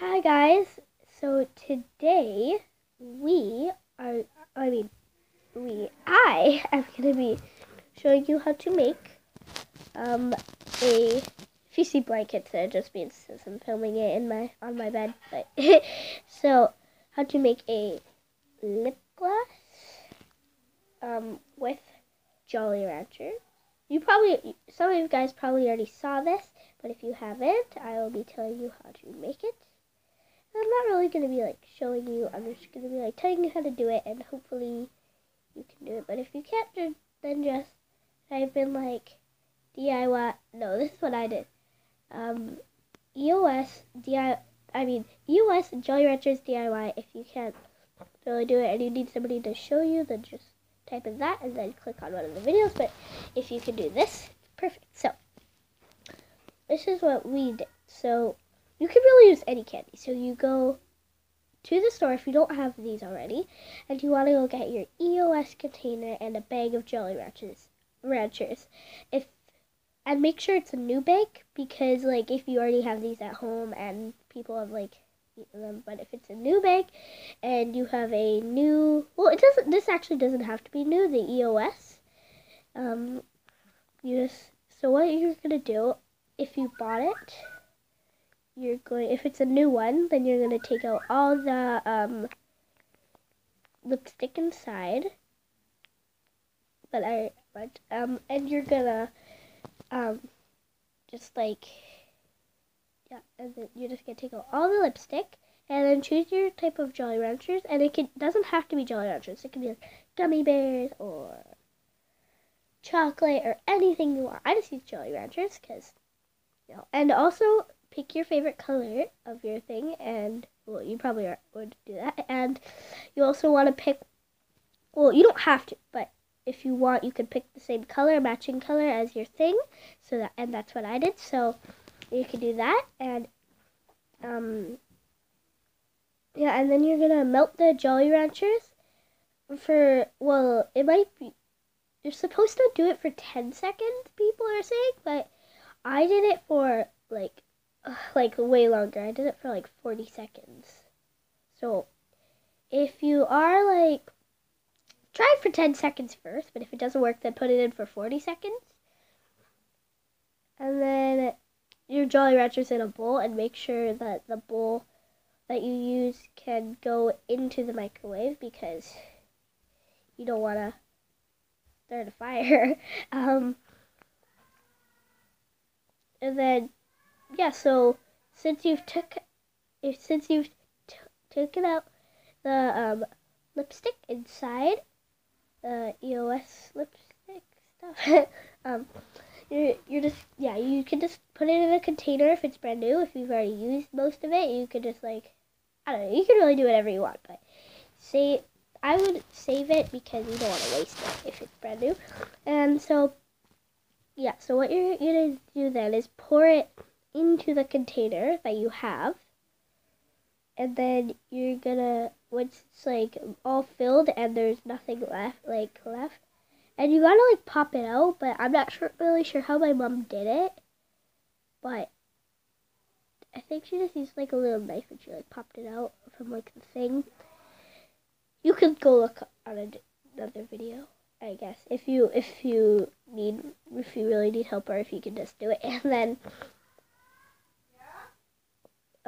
Hi guys. So today we are I mean we I am going to be showing you how to make um a if you see blankets it just means since I'm filming it in my on my bed but so how to make a lip gloss um with Jolly Rancher. You probably some of you guys probably already saw this, but if you haven't, I will be telling you how to make it. I'm not really going to be like showing you. I'm just going to be like telling you how to do it, and hopefully you can do it. But if you can't, then just I've been like DIY. No, this is what I did. Um, EOS DIY. I mean EOS Jolly Ranchers DIY. If you can't really do it and you need somebody to show you, then just type in that and then click on one of the videos. But if you can do this, perfect. So this is what we did. So you can really use any candy. So you go to the store if you don't have these already, and you want to go get your EOS container and a bag of Jolly Ranchers. Ranchers, if and make sure it's a new bag because like if you already have these at home and people have like eaten them, but if it's a new bag and you have a new well, it doesn't. This actually doesn't have to be new. The EOS, um, you just so what you're gonna do if you bought it you're going, if it's a new one, then you're going to take out all the um, lipstick inside. But I, but, um, and you're gonna, um, just like, yeah, and then you're just gonna take out all the lipstick, and then choose your type of Jolly Ranchers, and it can, doesn't have to be Jolly Ranchers, it can be like gummy bears, or chocolate, or anything you want. I just use Jolly Ranchers, because, you know, and also, pick your favorite color of your thing, and well, you probably are, would do that. And you also want to pick. Well, you don't have to, but if you want, you can pick the same color, matching color as your thing. So that, and that's what I did. So you can do that, and um, yeah, and then you're gonna melt the Jolly Ranchers for well, it might be. You're supposed to do it for 10 seconds, people are saying, but I did it for like like way longer. I did it for like 40 seconds. So if you are like, try it for 10 seconds first, but if it doesn't work, then put it in for 40 seconds. And then your Jolly Ranchers in a bowl and make sure that the bowl that you use can go into the microwave because you don't want to start a fire. um, and then yeah, so since you've took, if since you've taken out the um, lipstick inside the EOS lipstick stuff, um, you're you're just yeah, you can just put it in a container if it's brand new. If you've already used most of it, you could just like I don't know, you can really do whatever you want, but say I would save it because you don't want to waste it if it's brand new. And so yeah, so what you're gonna do then is pour it into the container that you have. And then you're gonna, once it's like all filled and there's nothing left, like left, and you gotta like pop it out, but I'm not sure, really sure how my mom did it. But I think she just used like a little knife and she like popped it out from like the thing. You could go look on another video, I guess, if you if you need if you really need help or if you can just do it, and then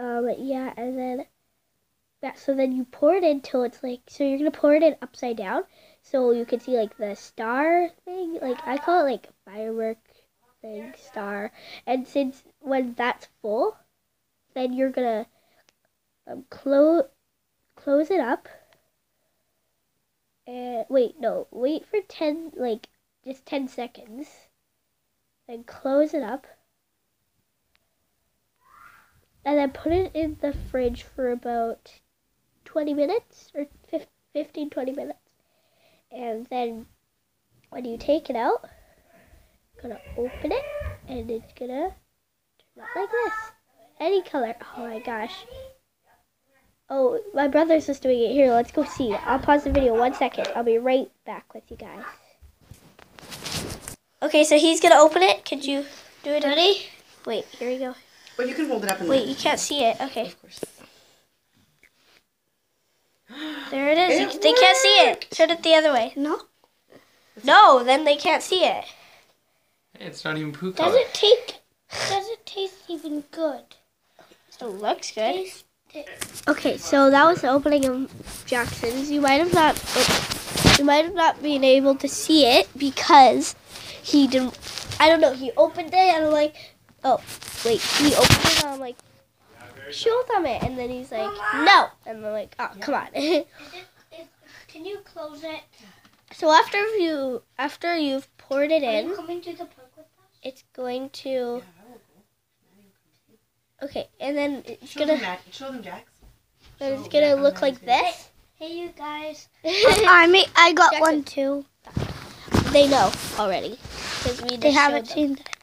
um, yeah, and then that. So then you pour it in till it's like. So you're gonna pour it in upside down, so you can see like the star thing. Like I call it like firework thing star. And since when that's full, then you're gonna um, close close it up. And wait, no, wait for ten like just ten seconds. Then close it up and then put it in the fridge for about 20 minutes or 15 20 minutes. And then when you take it out gonna open it and it's gonna turn out like this. Any color. Oh my gosh. Oh my brother's just doing it. Here let's go see. I'll pause the video one second. I'll be right back with you guys. Okay so he's gonna open it. Could you do it ready wait here we go but you can hold it up and Wait, you can't see it. Okay. Of course. There it is. It they can't see it. Turn it the other way. No. No, then they can't see it. Hey, it's not even poo Does color. it take? Does it taste even good? It looks good. Taste it. Okay, so that was the opening of Jackson's. You might have not, you might have not been able to see it because he didn't. I don't know. He opened it and I'm like, oh wait, he opened it and I'm like, show them it, and then he's like, no, and I'm like, oh come on. Is it, is, can you close it? so after you after you've poured it Are in, you coming to the park with us? it's going to. Okay, and then it's Show gonna them, Matt. Show them, Jax. then it's gonna Jack look like this. Hey, you guys. I mean, I got Jackson. one too. They know already because we They haven't showed them. seen that.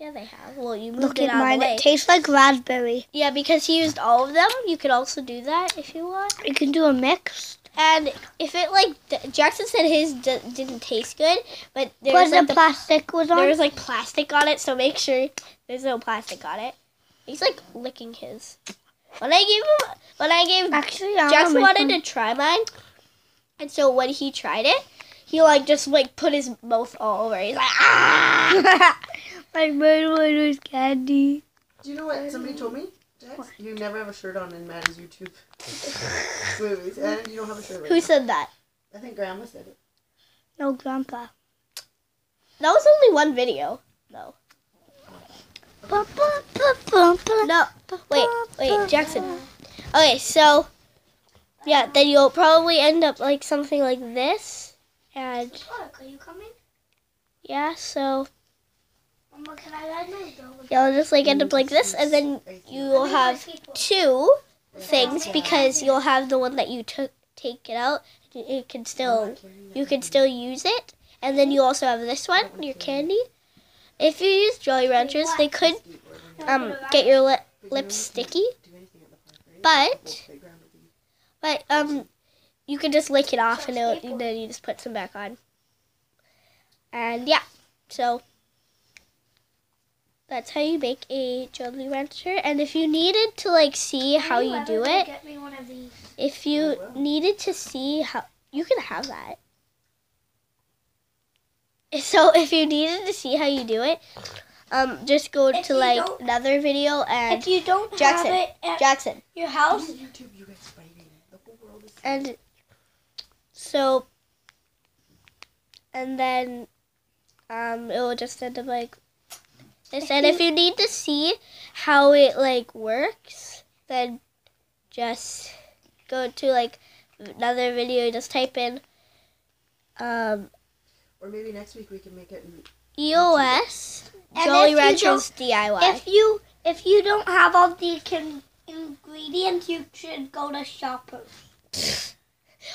Yeah, they have. Well, you Look it at mine. It tastes like raspberry. yeah, because he used all of them. You could also do that if you want. You can do a mix. And if it like Jackson said his d- didn't taste good, but Because there's the like the, plastic was on. there's like plastic on it, so make sure there's no plastic on it. He's like licking his. When I gave him, when I gave Actually, I Jackson wanted to try mine, and so when he tried it, he like just like put his mouth all over. it. He's like ah. one. My bird one was candy. Do you know what somebody told me? Jax? You never have a shirt on in Maddie's YouTube. Movies, and you don't have a shirt. Right Who now. said that? I think Grandma said it. No, Grandpa. That was only one video. No. Oh. Ba, ba, ba, ba, ba. No. Wait, wait, Jackson. Okay, so yeah, then you'll probably end up like something like this, and Look, are you coming? yeah, so Mama, can I ride my dog? You'll just like end up like this, and then you will have two things because you'll have the one that you took take it out. It can still you can still use it, and then you also have this one, your candy. If you use Jolly Ranchers, they could um get your lip lips sticky, but but um you can just lick it off and, and then you just put some back on. And yeah, so that's how you make a Jolly Rancher. And if you needed to like see how you do it, Get me one of these. if you needed to see how you can have that. So if you needed to see how you do it, um, just go If to like another video and If you don't Jackson, have it at Jackson. your house, YouTube, you guys fighting. The whole world is. And so, and then um, it will just end up like this. And if you need to see how it like works, then just go to like another video. Just type in um, Or maybe next week we can make it. In, EOS And Jolly if you Ranchers DIY. if you if you don't have all the con- ingredients, you should go to Shoppers.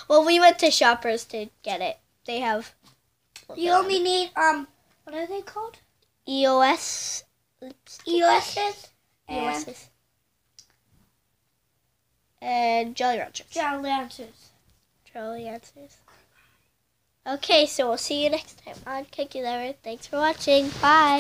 well, we went to Shoppers to get it. They have You only need um, what are they called? EOS EOSs and EOSs and Jolly Ranchers. Jolly Ranchers. Jolly Ranchers. Okay, so we'll see you next time on Cookie Lover. Thanks for watching. Bye.